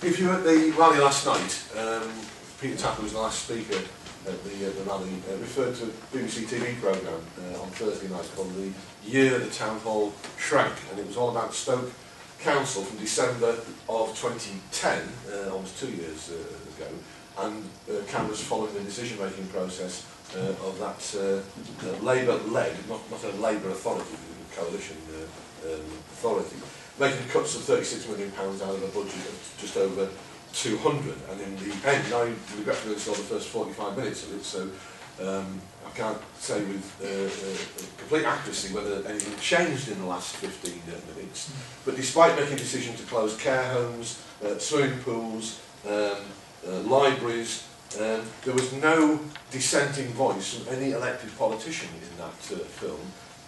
If you were at the rally last night, um, Peter Tapper was the last speaker at the, uh, the rally, uh, referred to a BBC TV programme uh, on Thursday night called The Year the Town Hall Shrank, and it was all about Stoke Council from December of 2010, uh, almost two years uh, ago, and uh, cameras following the decision-making process uh, of that uh, uh, Labour-led, not, not a Labour authority, coalition uh, um, authority, making cuts of 36 million pounds out of a budget of just over 200 and in the end I regretfully saw the first 45 minutes of it so um, I can't say with uh, uh, complete accuracy whether anything changed in the last 15 minutes. But despite making a decision to close care homes, uh, swimming pools, um, uh, libraries um, there was no dissenting voice from any elected politician in that uh, film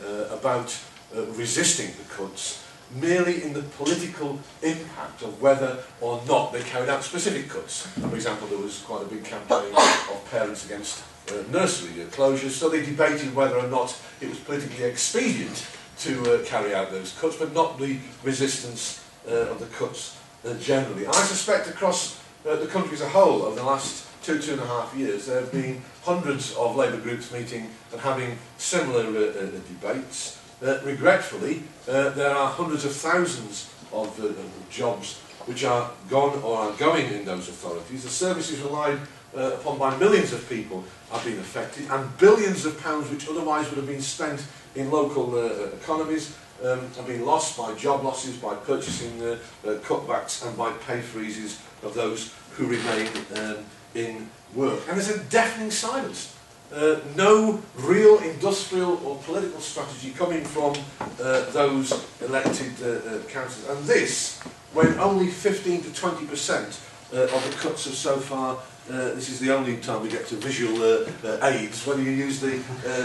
uh, about uh, resisting the cuts merely in the political impact of whether or not they carried out specific cuts. For example, there was quite a big campaign of parents against uh, nursery closures, so they debated whether or not it was politically expedient to uh, carry out those cuts, but not the resistance uh, of the cuts uh, generally. I suspect across uh, the country as a whole over the last two, two and a half years, there have been hundreds of Labour groups meeting and having similar uh, debates. Uh, regretfully, uh, there are hundreds of thousands of uh, jobs which are gone or are going in those authorities. The services relied uh, upon by millions of people are being affected and billions of pounds which otherwise would have been spent in local uh, economies um, have been lost by job losses, by purchasing uh, uh, cutbacks and by pay freezes of those who remain um, in work. And there's a deafening silence uh, no real industrial or political strategy coming from uh, those elected uh, uh, councillors. And this, when only 15 to 20% uh, of the cuts have so far uh, this is the only time we get to visual aids, whether you use the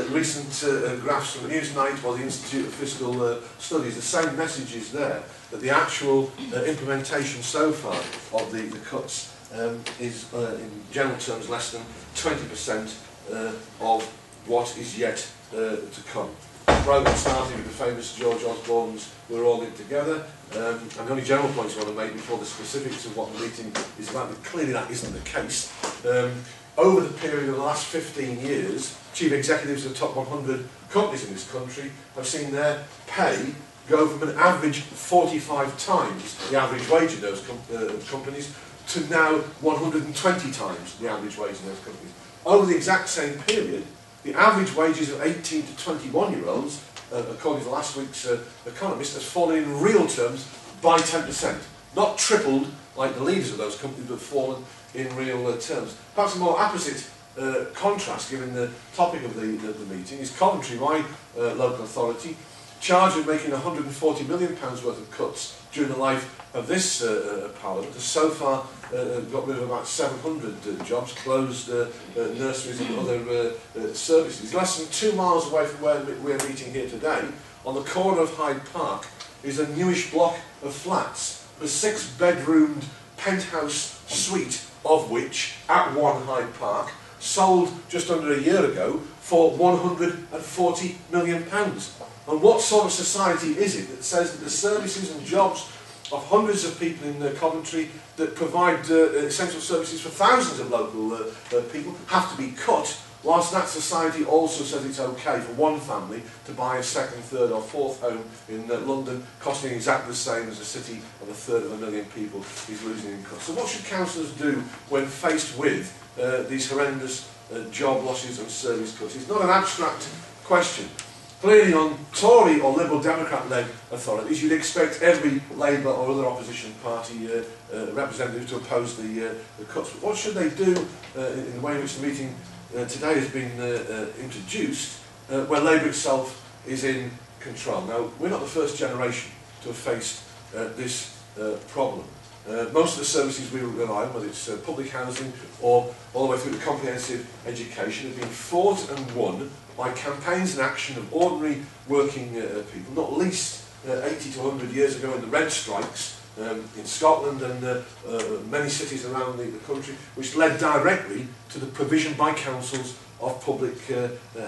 recent graphs from Newsnight or the Institute of Fiscal Studies, the same message is there, that the actual implementation so far of the, the cuts um, is, in general terms, less than 20% uh, of what is yet uh, to come. The programme started with the famous George Osborne's We're All In Together, um, and the only general points I want to make before the specifics of what the meeting is about, but clearly that isn't the case. Um, over the period of the last 15 years, chief executives of the top 100 companies in this country have seen their pay go from an average 45 times the average wage in those com uh, companies to now 120 times the average wage in those companies. Over the exact same period, the average wages of 18 to 21 year olds, uh, according to last week's uh, Economist, has fallen in real terms by 10%. Not tripled like the leaders of those companies, but fallen in real uh, terms. Perhaps a more apposite uh, contrast, given the topic of the, the, the meeting, is Coventry, my uh, local authority, charged with making 140 million pounds worth of cuts during the life of this uh, uh, parliament has so far uh, got rid of about 700 uh, jobs, closed uh, uh, nurseries and other uh, uh, services. Less than two miles away from where we're meeting here today, on the corner of Hyde Park, is a newish block of flats, a six-bedroomed penthouse suite of which, at one Hyde Park, sold just under a year ago for 140 million pounds. And what sort of society is it that says that the services and jobs of hundreds of people in the Coventry that provide uh, essential services for thousands of local uh, uh, people have to be cut, whilst that society also says it's okay for one family to buy a second, third or fourth home in uh, London, costing exactly the same as a city of a third of a million people is losing in cost. So what should councillors do when faced with uh, these horrendous uh, job losses and service cuts? It's not an abstract question. Clearly on Tory or Liberal Democrat-led authorities, you'd expect every Labour or other opposition party uh, uh, representative to oppose the, uh, the cuts. But what should they do uh, in the way in which the meeting uh, today has been uh, uh, introduced, uh, where Labour itself is in control? Now, we're not the first generation to have faced uh, this uh, problem. Uh, most of the services we rely on, whether it's uh, public housing or all the way through to comprehensive education, have been fought and won by campaigns and action of ordinary working uh, people, not least uh, 80 to 100 years ago in the Rent Strikes um, in Scotland and uh, uh, many cities around the, the country, which led directly to the provision by councils of public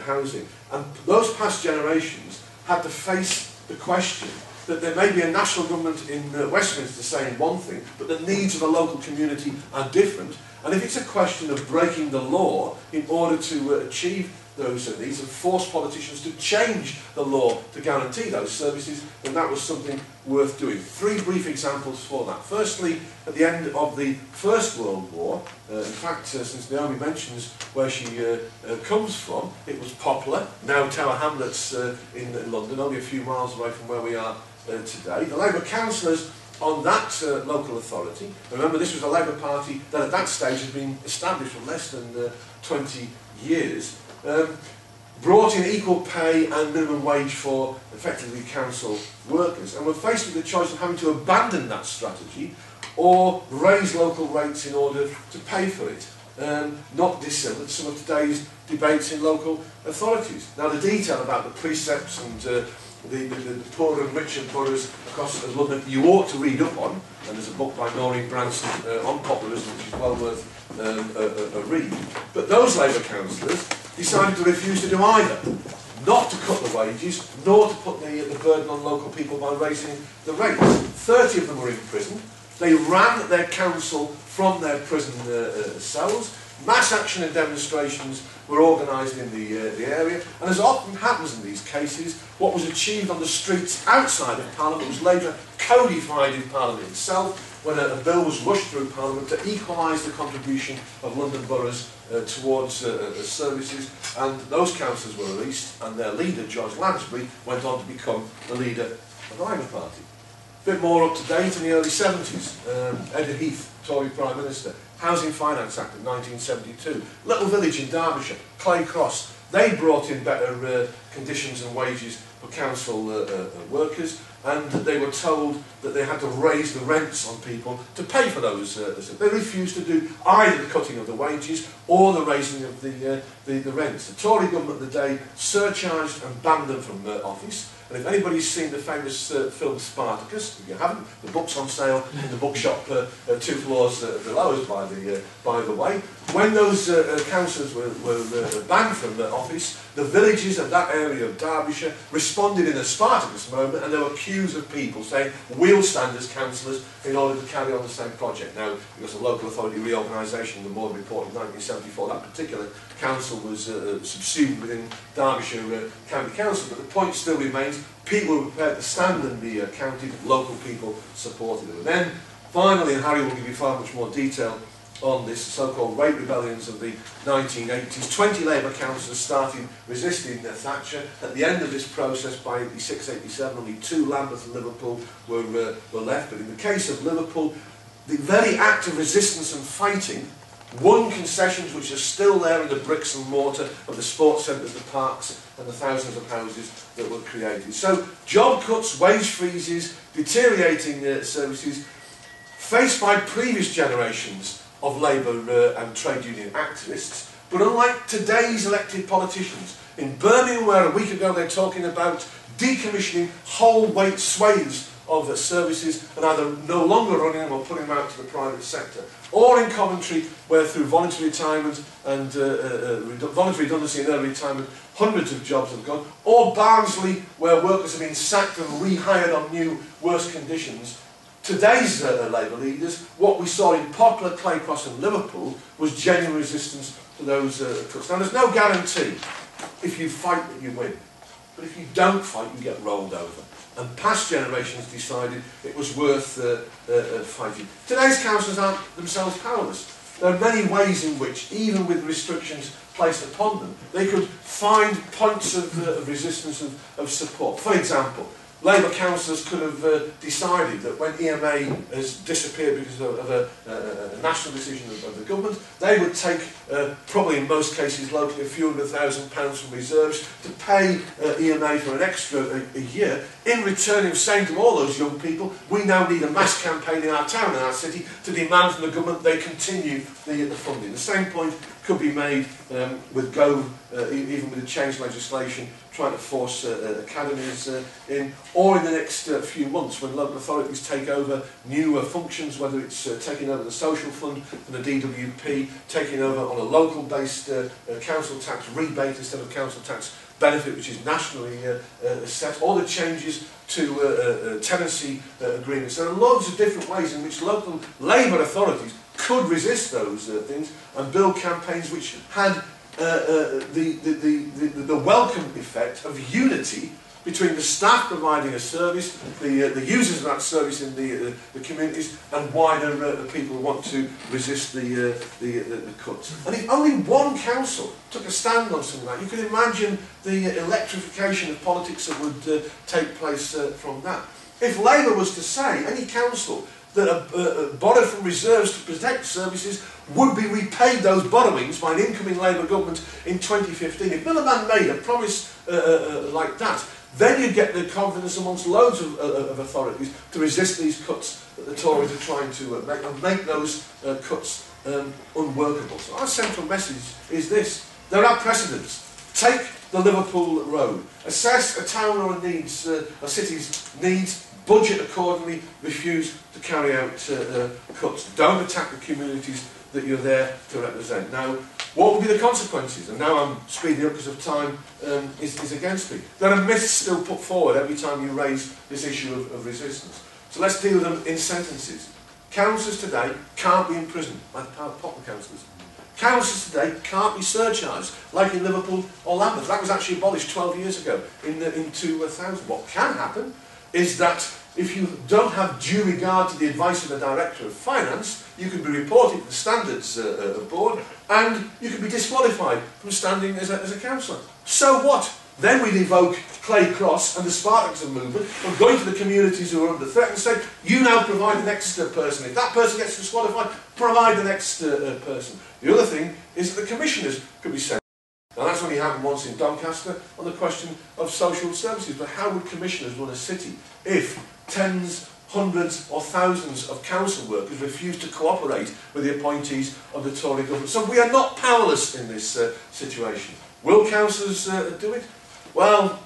housing. And those past generations had to face the question that there may be a national government in uh, Westminster saying one thing, but the needs of the local community are different. And if it's a question of breaking the law in order to uh, achieve those uh, needs and force politicians to change the law to guarantee those services, then that was something worth doing. Three brief examples for that. Firstly, at the end of the First World War, uh, in fact, uh, since Naomi mentions where she uh, uh, comes from, it was Poplar, now Tower Hamlets uh, in, in London, only a few miles away from where we are uh, today. The Labour councillors on that uh, local authority, remember this was a Labour Party that at that stage had been established for less than uh, 20 years, um, brought in equal pay and minimum wage for effectively council workers and were faced with the choice of having to abandon that strategy or raise local rates in order to pay for it, um, not dissimilar to some of today's debates in local authorities. Now the detail about the precepts and uh, the, the, the poorer and richer boroughs across London you ought to read up on, and there's a book by Noreen Branson uh, on Poplarism which is well worth um, a, a, a read. But those Labour councillors decided to refuse to do either. Not to cut the wages, nor to put the, the burden on local people by raising the rates. 30 of them were in prison. They ran their council from their prison uh, uh, cells. Mass action and demonstrations were organised in the, uh, the area, and as often happens in these cases, what was achieved on the streets outside of Parliament was later codified in Parliament itself, when a, a bill was rushed through Parliament to equalise the contribution of London boroughs uh, towards uh, services, and those councillors were released, and their leader, George Lansbury, went on to become the leader of the Labour Party. A bit more up to date in the early 70s, um, Edward Heath, Tory Prime Minister, Housing Finance Act of 1972, Little Village in Derbyshire, Clay Cross, they brought in better uh, conditions and wages council uh, uh, workers, and they were told that they had to raise the rents on people to pay for those. Uh, they refused to do either the cutting of the wages or the raising of the, uh, the, the rents. The Tory government of the day surcharged and banned them from uh, office. And if anybody's seen the famous uh, film Spartacus, if you haven't, the book's on sale in the bookshop uh, uh, two floors uh, below us, by the, uh, by the way. When those uh, uh, councillors were, were uh, banned from the office, the villages of that area of Derbyshire responded in a Spartacus moment and there were queues of people saying, we'll stand as councillors in order to carry on the same project. Now, because of local authority reorganisation, the board report in 1974, that particular council was uh, subsumed within Derbyshire uh, County Council, but the point still remains, people were prepared to stand and be uh, counted, local people supported them. And then, finally, and Harry will give you far much more detail on this so-called rate rebellions of the 1980s. 20 Labour councillors started resisting Thatcher. At the end of this process, by 86, 87, only two, Lambeth and Liverpool, were, uh, were left. But in the case of Liverpool, the very act of resistance and fighting won concessions which are still there in the bricks and mortar of the sports centres, the parks and the thousands of houses that were created. So job cuts, wage freezes, deteriorating uh, services, faced by previous generations of labour uh, and trade union activists, but unlike today's elected politicians, in Birmingham where a week ago they're talking about decommissioning whole weight swathes of services and either no longer running them or putting them out to the private sector. Or in Coventry, where through voluntary retirement and uh, uh, uh voluntary redundancy and early retirement, hundreds of jobs have gone. Or Barnsley, where workers have been sacked and rehired on new, worse conditions. Today's uh, Labour leaders, what we saw in Poplar, Clay Cross and Liverpool was genuine resistance to those uh, cuts. Now, there's no guarantee if you fight that you win. But if you don't fight, you get rolled over and past generations decided it was worth uh, uh, uh, fighting. Today's councillors aren't themselves powerless. There are many ways in which, even with restrictions placed upon them, they could find points of, uh, of resistance, of, of support. For example, Labour councillors could have uh, decided that when EMA has disappeared because of, of a, uh, a national decision of, of the government, they would take, uh, probably in most cases locally, a few hundred thousand pounds from reserves to pay uh, EMA for an extra a, a year, in return of saying to all those young people, we now need a mass campaign in our town and our city to demand from the government they continue the, the funding. The same point could be made um, with Gove, uh, even with the change legislation, trying to force uh, uh, academies uh, in, or in the next uh, few months when local authorities take over new uh, functions, whether it's uh, taking over the social fund and the DWP, taking over on a local-based uh, uh, council tax rebate instead of council tax benefit, which is nationally uh, uh, set, all the changes to uh, uh, uh, tenancy uh, agreements. There are loads of different ways in which local Labour authorities could resist those uh, things and build campaigns which had the, the, the, the, the welcome effect of unity between the staff providing a service, the, uh, the users of that service in the, uh, the communities, and wider uh, people who want to resist the, uh, the, the, cuts. And if only one council took a stand on something like that, you can imagine the electrification of politics that would uh, take place uh, from that. If Labour was to say, any council that are uh, borrowed from reserves to protect services would be repaid those borrowings by an incoming Labour government in 2015. If Miliband made a promise uh, uh, uh, like that, then you get the confidence amongst loads of, uh, of authorities to resist these cuts that the Tories are trying to uh, make and make those cuts um, unworkable. So our central message is this. There are precedents. Take the Liverpool Road. Assess a town or a, needs, a city's needs, budget accordingly, refuse to carry out uh, uh, cuts. Don't attack the communities that you're there to represent. Now, what will be the consequences? And now I'm speeding up because of time um, is, is against me. There are myths still put forward every time you raise this issue of, of resistance. So let's deal with them in sentences. Councillors today can't be imprisoned like Poplar councillors. Councillors today can't be surcharged like in Liverpool or Lambeth. That was actually abolished 12 years ago in, the, in 2000. What can happen is that if you don't have due regard to the advice of the Director of Finance, you can be reported to the Standards uh, uh, Board and you can be disqualified from standing as a, as a councillor. So what? Then we'd evoke Clay Cross and the Spartacus movement from going to the communities who are under threat and say, you now provide the next uh, person. If that person gets disqualified, provide the next uh, person. The other thing is that the commissioners could be sent. Now that's only happened once in Doncaster on the question of social services, but how would commissioners run a city if tens, hundreds or thousands of council workers refuse to cooperate with the appointees of the Tory government? So we are not powerless in this uh, situation. Will councillors uh, do it? Well,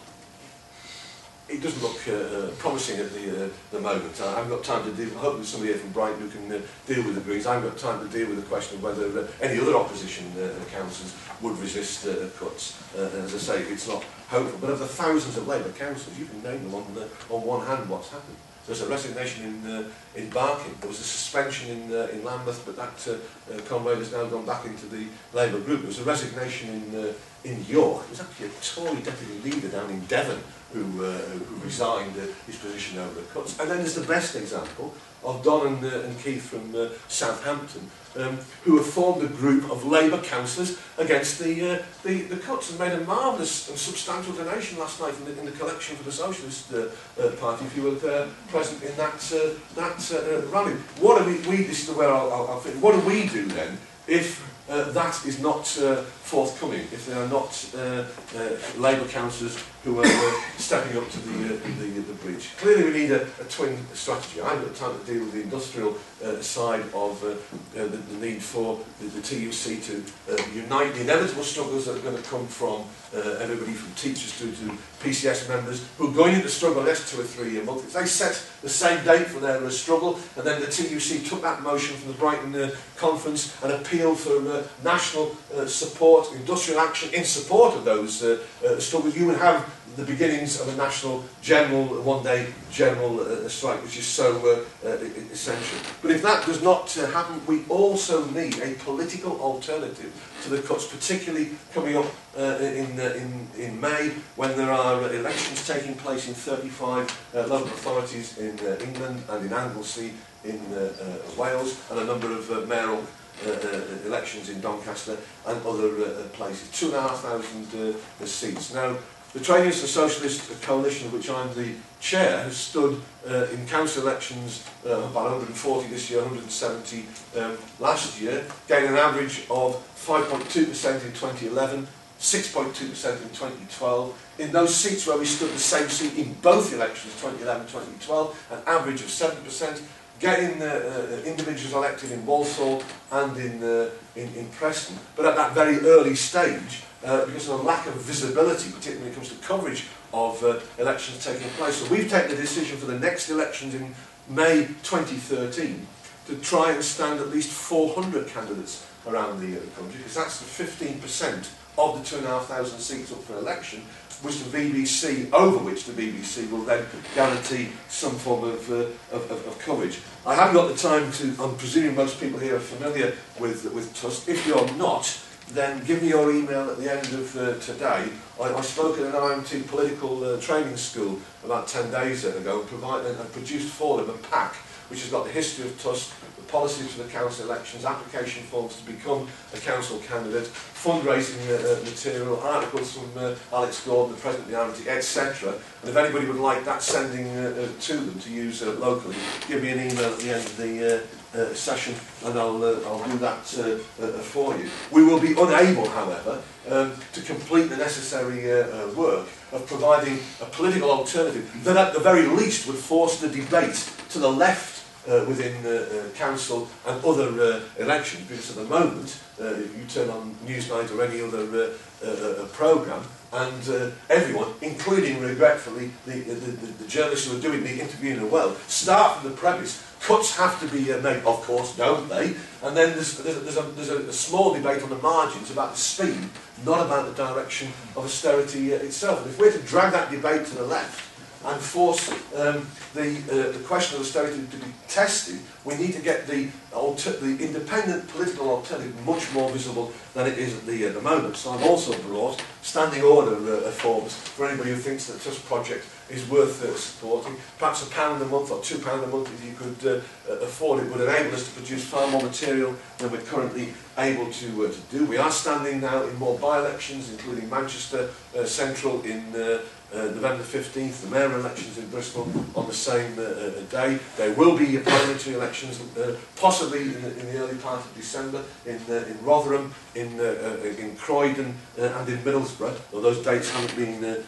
it doesn't look uh, uh, promising at the, uh, the moment. I haven't got time to deal, I hope there's somebody here from Brighton who can uh, deal with the Greens. I haven't got time to deal with the question of whether uh, any other opposition uh, councils would resist cuts. As I say, it's not hopeful. But of the thousands of Labour councils, you can name them on, the, on one hand what's happened. There's a resignation in, uh, in Barking. There was a suspension in, uh, in Lambeth, but that uh, uh, has now gone back into the Labour group. There was a resignation in, uh, in York. It was actually a Tory deputy leader down in Devon who, uh, who resigned uh, his position over the cuts. And then there's the best example of Don and, uh, and Keith from uh, Southampton, um, who have formed a group of Labour councillors against the, uh, the, the cuts and made a marvellous and substantial donation last night in the, in the collection for the Socialist uh, uh, Party, if you were uh, present in that, uh, that uh, rally. What do we, we, this is where I'll, I'll, I'll fit, what do we do then if uh, that is not uh, forthcoming, if there are not uh, uh, Labour councillors who are uh, stepping up to the, uh, the, the breach. Clearly we need a, a twin strategy. I haven't got time to deal with the industrial uh, side of uh, uh, the, the need for the, the TUC to uh, unite the inevitable struggles that are going to come from uh, everybody from teachers through to PCS members who are going into struggle next two or three year months. They set the same date for their uh, struggle and then the TUC took that motion from the Brighton uh, conference and appealed for uh, national uh, support, industrial action in support of those uh, uh, struggles. You would have the beginnings of a national general, one-day general uh, strike, which is so uh, uh, essential. But if that does not uh, happen, we also need a political alternative to the cuts, particularly coming up uh, in, uh, in, in May, when there are uh, elections taking place in 35 uh, local authorities in uh, England and in Anglesey in uh, uh, Wales, and a number of uh, mayoral uh, uh, elections in Doncaster and other uh, places. Two and a half thousand uh, seats. Now, the Trade Unions and Socialist Coalition, of which I'm the chair, has stood uh, in council elections uh, about 140 this year, 170 um, last year, getting an average of 5.2% in 2011, 6.2% in 2012. In those seats where we stood the same seat in both elections, 2011 2012, an average of 7%, getting uh, uh, individuals elected in Walsall and in, uh, in, in Preston, but at that very early stage, uh, because of a lack of visibility, particularly when it comes to coverage of uh, elections taking place. So we've taken a decision for the next elections in May 2013 to try and stand at least 400 candidates around the, uh, country, because that's the 15% of the 2,500 seats up for election, which the BBC, over which the BBC will then guarantee some form of, uh, of, of, of coverage. I haven't got the time to, I'm presuming most people here are familiar with, with TUSC. If you're not, then give me your email at the end of uh, today. I, I spoke at an RMT political uh, training school about 10 days ago and, provide, and produced for them a pack which has got the history of TUSC, policies for the council elections, application forms to become a council candidate, fundraising uh, uh, material, articles from uh, Alex Gordon, the President of the RMT, etc. And if anybody would like that sending uh, uh, to them to use uh, locally, give me an email at the end of the uh, uh, session and I'll, uh, I'll do that uh, uh, for you. We will be unable, however, um, to complete the necessary uh, uh, work of providing a political alternative that at the very least would force the debate to the left uh, within uh, uh, council and other uh, elections because at the moment uh, you turn on Newsnight or any other uh, uh, uh, programme and uh, everyone, including regretfully the, the, the, the journalists who are doing the interviewing well, start from the premise cuts have to be uh, made, of course, don't they? And then there's, there's, a, there's, a, there's a, a small debate on the margins about the speed, not about the direction of austerity uh, itself. And if we're to drag that debate to the left, and force um, the, uh, the question of austerity to be tested, we need to get the, the independent political alternative much more visible than it is at the, uh, the moment. So I've also brought standing order uh, for anybody who thinks that this project is worth uh, supporting. Perhaps a pound a month or two pound a month if you could uh, uh, afford it would enable us to produce far more material than we're currently able to, uh, to do. We are standing now in more by-elections, including Manchester uh, Central in uh, uh, November 15th, the mayor elections in Bristol on the same uh, uh, day. There will be parliamentary elections, uh, possibly in the, in the early part of December, in, uh, in Rotherham, in, uh, in Croydon and in Middlesbrough, though those dates haven't been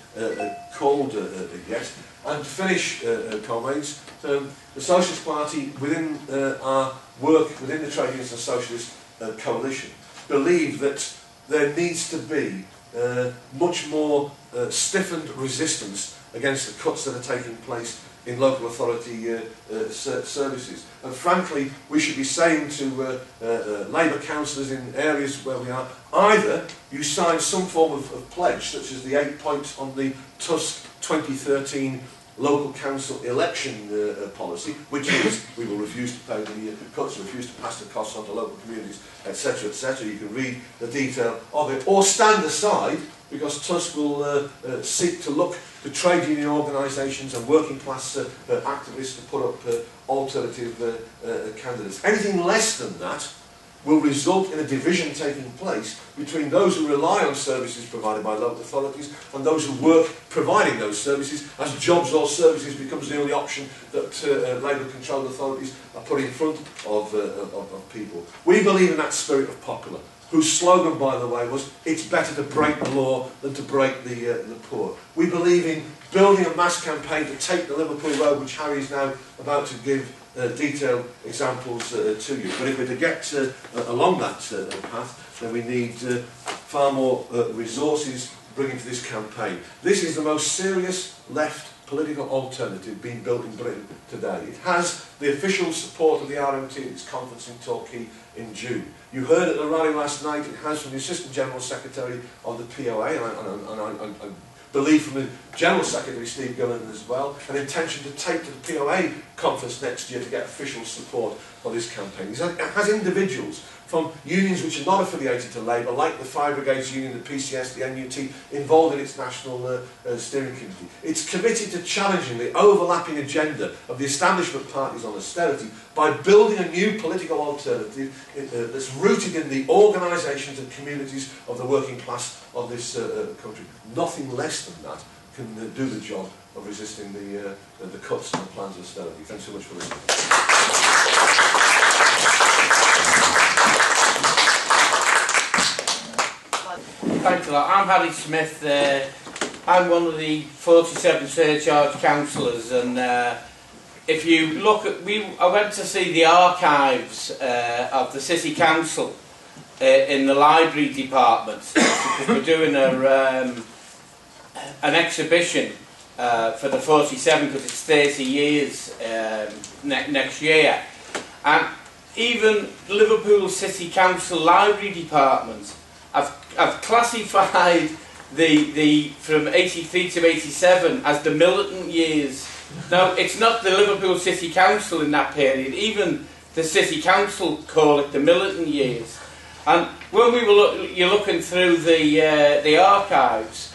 called yet. And to finish, comrades, um, the Socialist Party, within our work within the Trade Unions and Socialist Coalition, believe that there needs to be much more uh, stiffened resistance against the cuts that are taking place in local authority uh, uh, services. And frankly, we should be saying to uh, uh, uh, Labour councillors in areas where we are, either you sign some form of, of pledge, such as the eight points on the TUSC 2013 local council election uh, uh, policy, which is we will refuse to pay the uh, cuts, refuse to pass the costs on to local communities, etc., etc. You can read the detail of it, or stand aside because TUSC will uh, uh, seek to look to trade union organisations and working class uh, uh, activists to put up uh, alternative uh, uh, candidates. Anything less than that will result in a division taking place between those who rely on services provided by local authorities and those who work providing those services as jobs or services becomes the only option that uh, uh, Labour controlled authorities are put in front of, uh, of, of people. We believe in that spirit of popular whose slogan, by the way, was it's better to break the law than to break the, uh, the poor. We believe in building a mass campaign to take the Liverpool road, which Harry is now about to give uh, detailed examples uh, to you. But if we're to get uh, along that uh, path, then we need uh, far more uh, resources bringing to this campaign. This is the most serious left political alternative being built in Britain today. It has the official support of the RMT at its conference in Torquay in June. You heard at the rally last night, it has from the Assistant General Secretary of the POA, and I, and I, and I, I believe from the General Secretary Steve Gillan as well, an intention to take to the POA conference next year to get official support for this campaign. It has individuals from unions which are not affiliated to Labour, like the Fire Brigades Union, the PCS, the NUT, involved in its national uh, uh, steering committee. It's committed to challenging the overlapping agenda of the establishment parties on austerity by building a new political alternative uh, that's rooted in the organisations and communities of the working class of this uh, uh, country. Nothing less than that can uh, do the job of resisting the, uh, the cuts and the plans of austerity. Thanks so much for listening. Thanks a lot. I'm Harry Smith. Uh, I'm one of the 47 surcharge councillors, and uh, if you look at, we, I went to see the archives uh, of the city council uh, in the library department because we're doing a, um, an exhibition uh, for the 47 because it's 30 years um, ne next year, and even Liverpool City Council Library Department have, I've classified the, the from 83 to 87 as the militant years. Now, it's not the Liverpool City Council in that period, even the City Council call it the militant years. And when we were look, you're looking through the, uh, the archives,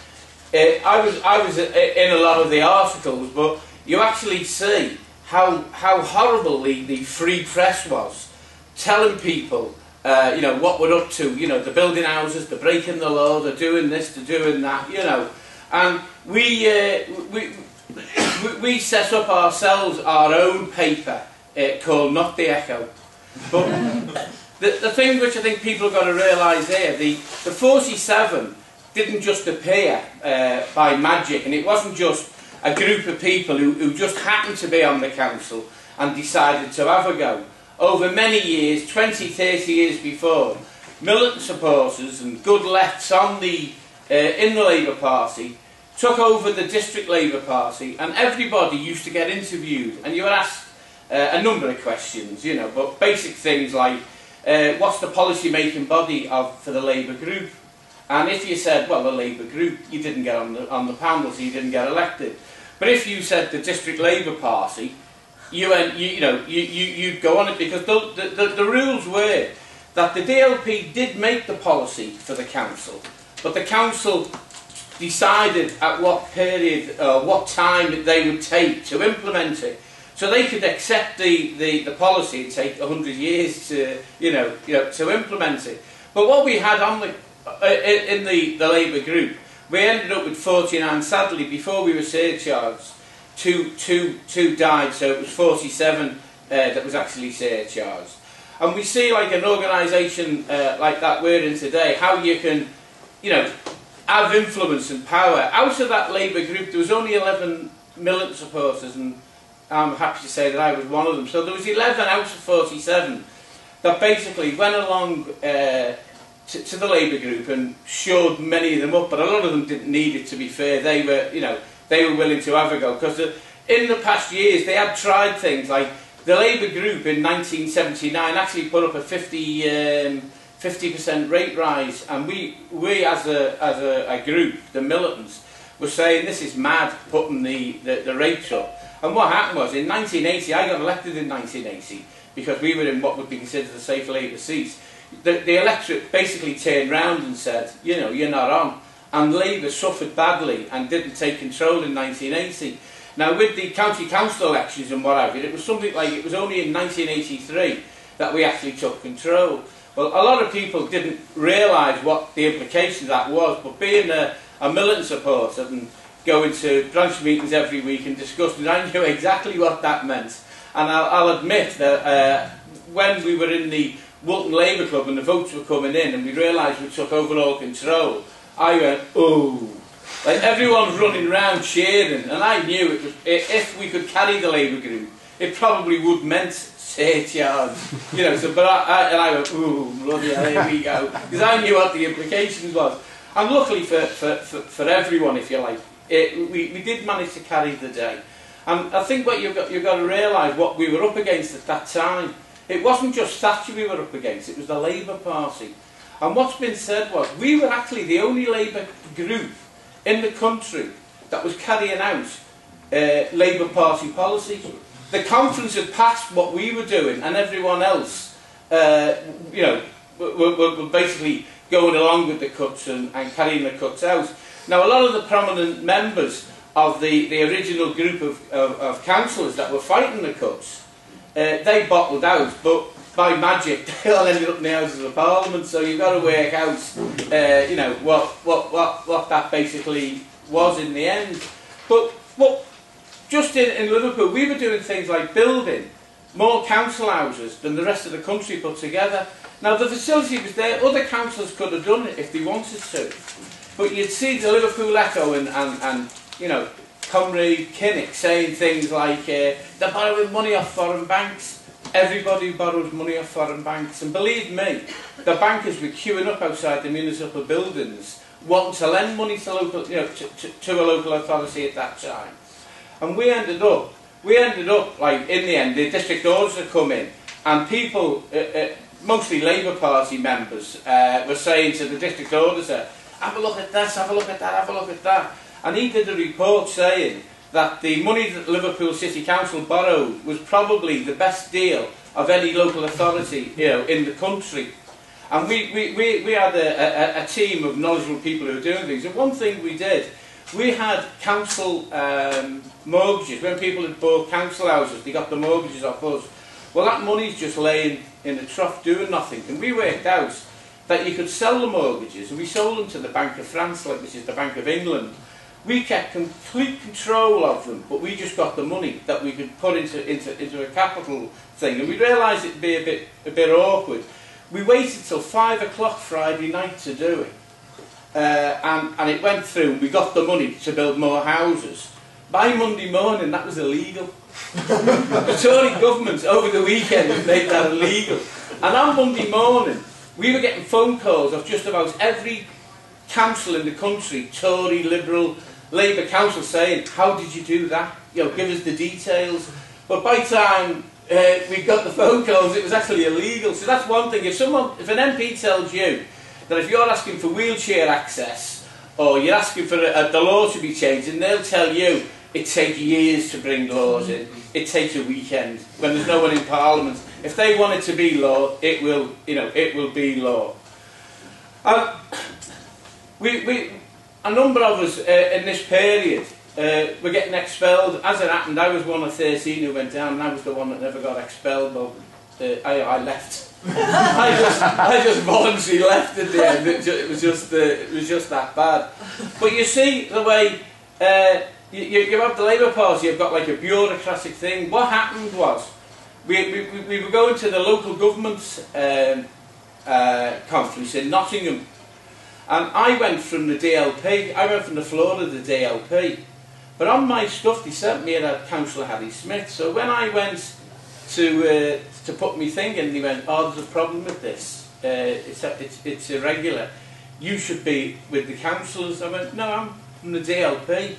uh, I was, I was in a lot of the articles, but you actually see how, how horrible the, the free press was, telling people uh, you know, what we're up to, you know, the building houses, they're breaking the law, they're doing this, they're doing that, you know. And we, uh, we, we set up ourselves our own paper uh, called Not the Echo. But the, the thing which I think people have got to realise here, the, the 47 didn't just appear uh, by magic, and it wasn't just a group of people who, who just happened to be on the council and decided to have a go. Over many years, 20, 30 years before, militant supporters and good lefts on the, uh, in the Labour Party took over the district Labour Party and everybody used to get interviewed and you were asked uh, a number of questions, you know, but basic things like uh, what's the policy making body of for the Labour group? And if you said, well, the Labour group, you didn't get on the, on the panel, so you didn't get elected. But if you said the District Labour Party, you, went, you, you know, you, you, you'd go on it because the, the, the, the rules were that the DLP did make the policy for the council, but the council decided at what period, uh, what time they would take to implement it. So they could accept the, the, the policy and take 100 years to, you know, you know, to implement it. But what we had on the, uh, in the, the Labour group, we ended up with 49, sadly, before we were surcharged, two, two, two died, so it was 47 uh, that was actually surcharged. And we see like an organisation uh, like that we're in today, how you can, you know, have influence and power. Out of that Labour group, there was only 11 militant supporters, and I'm happy to say that I was one of them. So there was 11 out of 47 that basically went along uh, to, to the Labour group and showed many of them up, but a lot of them didn't need it, to be fair. They were, you know, they were willing to have a go. Because in the past years, they had tried things like the Labour group in 1979 actually put up a 50... Um, 50% rate rise, and we, we as, a, as a, a group, the militants, were saying this is mad putting the, the, the rates up. And what happened was, in 1980, I got elected in 1980, because we were in what would be considered the safe Labour seats. The, the electorate basically turned round and said, you know, you're not on. And Labour suffered badly and didn't take control in 1980. Now, with the county council elections and what have you, it was something like, it was only in 1983 that we actually took control. Well, a lot of people didn't realise what the implication of that was, but being a, a militant supporter and going to branch meetings every week and discussing, I knew exactly what that meant. And I'll, I'll admit that uh, when we were in the Woolton Labour Club and the votes were coming in and we realised we took overall control, I went, oh. Like everyone's running around cheering, and I knew it was, if we could carry the Labour group, it probably would meant eight yards. You know, so, but I, I, and I went, ooh, bloody hell, here we go. Because I knew what the implications was. And luckily for, for, for, for everyone, if you like, it, we, we did manage to carry the day. And I think what you've got, you've got to realise what we were up against at that time. It wasn't just Thatcher we were up against, it was the Labour Party. And what's been said was, we were actually the only Labour group in the country that was carrying out uh, Labour Party policy the conference had passed what we were doing, and everyone else, uh, you know, were, were, basically going along with the cuts and, and carrying the cuts out. Now, a lot of the prominent members of the, the original group of, of, of councillors that were fighting the cuts, uh, they bottled out, but by magic, they all ended up in the Houses of Parliament, so you've got to work out, uh, you know, what, what, what, what that basically was in the end. But what just in, in Liverpool, we were doing things like building more council houses than the rest of the country put together. Now, the facility was there. Other councils could have done it if they wanted to. But you'd see the Liverpool Echo and, and, and you know, Conry Kinnock saying things like, uh, they're borrowing money off foreign banks. Everybody borrowed money off foreign banks. And believe me, the bankers were queuing up outside the municipal buildings wanting to lend money to, local, you know, to, to, to a local authority at that time. And we ended up, we ended up, like, in the end, the district had come in, and people, uh, uh, mostly Labour Party members, uh, were saying to the district auditor, have a look at this, have a look at that, have a look at that. And he did a report saying that the money that Liverpool City Council borrowed was probably the best deal of any local authority you know, in the country. And we, we, we, we had a, a, a team of knowledgeable people who were doing things. And one thing we did, we had council um, mortgages. When people had bought council houses, they got the mortgages off us. Well, that money's just laying in a trough doing nothing. And we worked out that you could sell the mortgages, and we sold them to the Bank of France, like, which is the Bank of England. We kept complete control of them, but we just got the money that we could put into, into, into a capital thing. And we realised it'd be a bit, a bit awkward. We waited till five o'clock Friday night to do it. Uh, and, and it went through, and we got the money to build more houses. By Monday morning, that was illegal. the Tory government over the weekend made that illegal. And on Monday morning, we were getting phone calls of just about every council in the country, Tory, Liberal, Labour council saying, how did you do that? You know, give us the details. But by the time uh, we got the phone calls, it was actually illegal. So that's one thing. If someone, if an MP tells you that if you're asking for wheelchair access, or you're asking for a, a, the law to be changed, and they'll tell you it takes years to bring laws in, it takes a weekend, when there's no one in Parliament. If they want it to be law, it will, you know, it will be law. Um, we, we, a number of us uh, in this period uh, were getting expelled. As it happened, I was one of 13 who went down, and I was the one that never got expelled, but uh, I, I left. I just, I just voluntarily left at the end. It, it was just, uh, it was just that bad. But you see the way uh, you, you have the Labour Party. You've got like a bureaucratic thing. What happened was we, we, we were going to the local government um, uh, conference in Nottingham, and I went from the DLP. I went from the floor of the DLP. But on my stuff, they sent me a Councillor Harry Smith. So when I went to uh, to put me thing in, they went, oh, there's a problem with this. Uh, it's, it's, it's irregular. You should be with the councillors. I went, no, I'm from the DLP.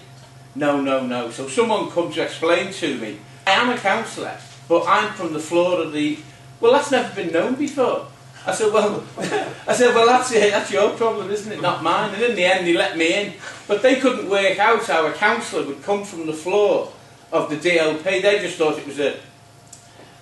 No, no, no. So someone come to explain to me, I am a councillor, but I'm from the floor of the... Well, that's never been known before. I said, well, I said, well, that's. That's your problem, isn't it? Not mine. And in the end, they let me in. But they couldn't work out how a councillor would come from the floor of the DLP. They just thought it was a...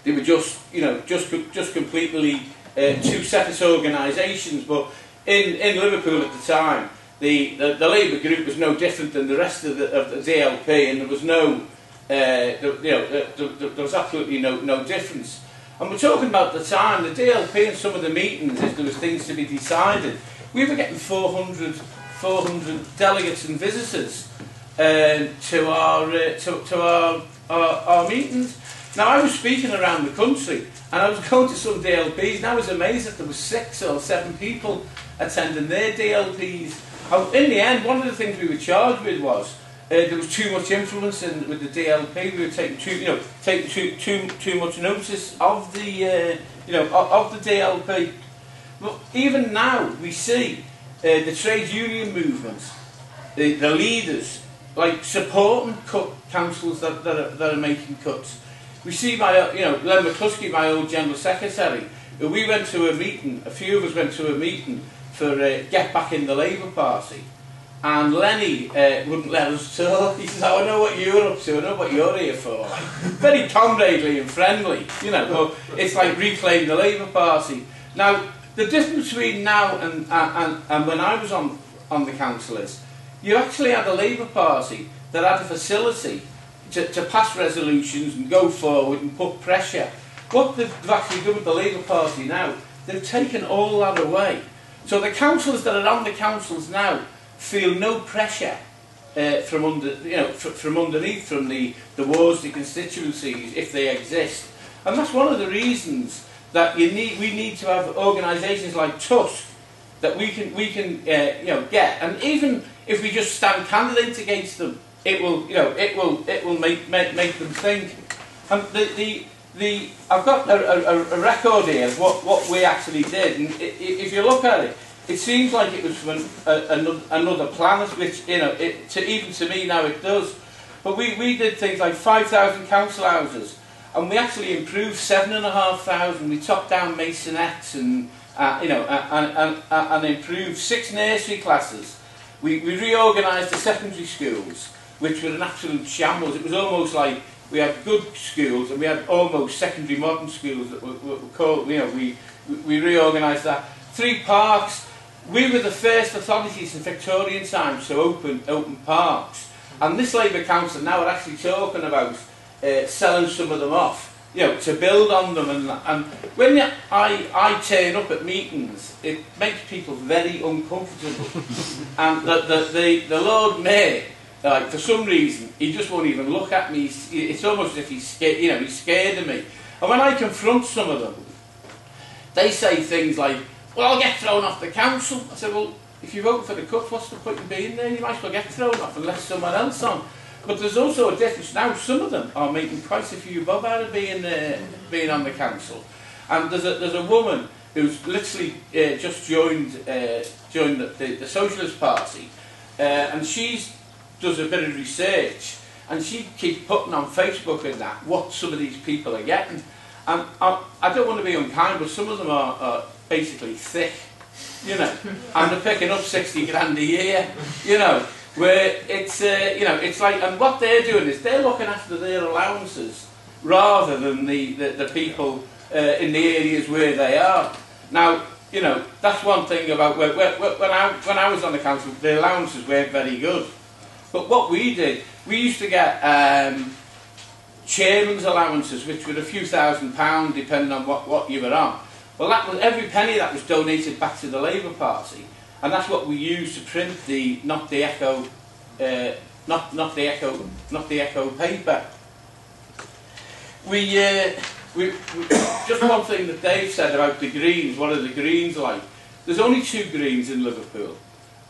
They were just, you know, just just completely uh, two separate organisations. But in, in Liverpool at the time, the, the, the Labour group was no different than the rest of the, of the DLP, and there was no, uh, the, you know, the, the, there was absolutely no, no difference. And we're talking about the time, the DLP and some of the meetings, if there was things to be decided, we were getting 400, 400 delegates and visitors uh, to our uh, to, to our, our, our meetings. Now I was speaking around the country, and I was going to some DLPs, and I was amazed that there were six or seven people attending their DLPs. In the end, one of the things we were charged with was there was too much influence in, with the DLP. We were taking too, you know, taking too, too, too much notice of the, uh, you know, of, of the DLP. But even now, we see uh, the trade union movement, the, the leaders, like supporting cut councils that, that, are, that are making cuts. We see my, you know, Len McCluskey, my old general secretary, we went to a meeting, a few of us went to a meeting for uh, Get Back in the Labour Party. And Lenny uh, wouldn't let us talk. He says, oh, I know what you're up to, I know what you're here for. Like, very comradely and friendly, you know, but it's like reclaim the Labour Party. Now, the difference between now and, and, and when I was on, on the council is, you actually had a Labour Party that had a facility to, to pass resolutions and go forward and put pressure. What they've actually done with the Labour Party now, they've taken all that away. So the councillors that are on the councils now feel no pressure uh, from under, you know, fr from underneath, from the the wards, the constituencies, if they exist, and that's one of the reasons that you need we need to have organisations like TUSC that we can we can uh, you know get, and even if we just stand candidates against them, it will you know it will it will make make, make them think. And the the the I've got a, a, a record here of what what we actually did, and if you look at it it seems like it was from another, another planet, which, you know, it, to, even to me now it does. But we, we did things like 5,000 council houses. and we actually improved seven and a half thousand. We topped down masonettes and uh, you know and, and, and, and improved six nursery classes. We, we reorganised the secondary schools, which were an absolute shambles. It was almost like we had good schools and we had almost secondary modern schools that were, were called. You know, we we reorganised that. Three parks. We were the first authorities in Victorian times to open open parks, and this Labour Council now are actually talking about uh, selling some of them off, you know, to build on them. And, and when I, I turn up at meetings, it makes people very uncomfortable. and the, the, the, the Lord Mayor, like, for some reason, he just won't even look at me. It's almost as if he's scared, you know, he's scared of me. And when I confront some of them, they say things like, well, I'll get thrown off the council. I said, well, if you vote for the cuts, what's the point in being there? You might as well get thrown off unless someone else on. But there's also a difference now. Some of them are making quite a few bob out of being uh, being on the council, and there's a there's a woman who's literally uh, just joined uh, joined the, the, the Socialist Party, uh, and she does a bit of research, and she keeps putting on Facebook and that what some of these people are getting, and I, I don't want to be unkind, but some of them are, are basically thick, you know, and they're picking up sixty grand a year, you know where it's uh, you know it's like and what they're doing is they're looking after their allowances rather than the the, the people uh, in the areas where they are. Now you know that's one thing about when, when I when I was on the council, the allowances weren't very good. But what we did, we used to get um, chairman's allowances, which were a few thousand pounds depending on what, what you were on. Well, that was every penny that was donated back to the Labour Party. And that's what we use to print the not the echo, uh, not not the echo, not the echo paper. We, uh, we, we just one thing that Dave said about the greens. What are the greens like? There's only two greens in Liverpool.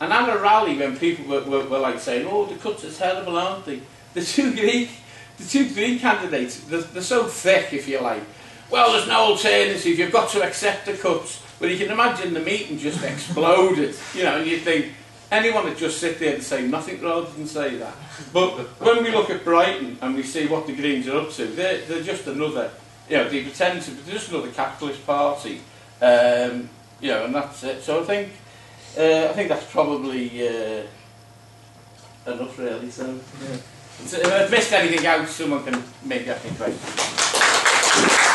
And at a rally, when people were, were, were like saying, "Oh, the cuts are terrible, aren't they?" The two green, the two green candidates, they're, they're so thick, if you like. Well, there's no alternative. You've got to accept the cuts. But you can imagine the meeting just exploded, you know, and you think anyone would just sit there and say nothing rather than say that. But when we look at Brighton and we see what the Greens are up to, they're, they're just another, you know, they pretend to be just another capitalist party, um, you know, and that's it. So I think, uh, I think that's probably uh, enough really. So, yeah. so if I've missed anything out, someone can maybe ask me questions.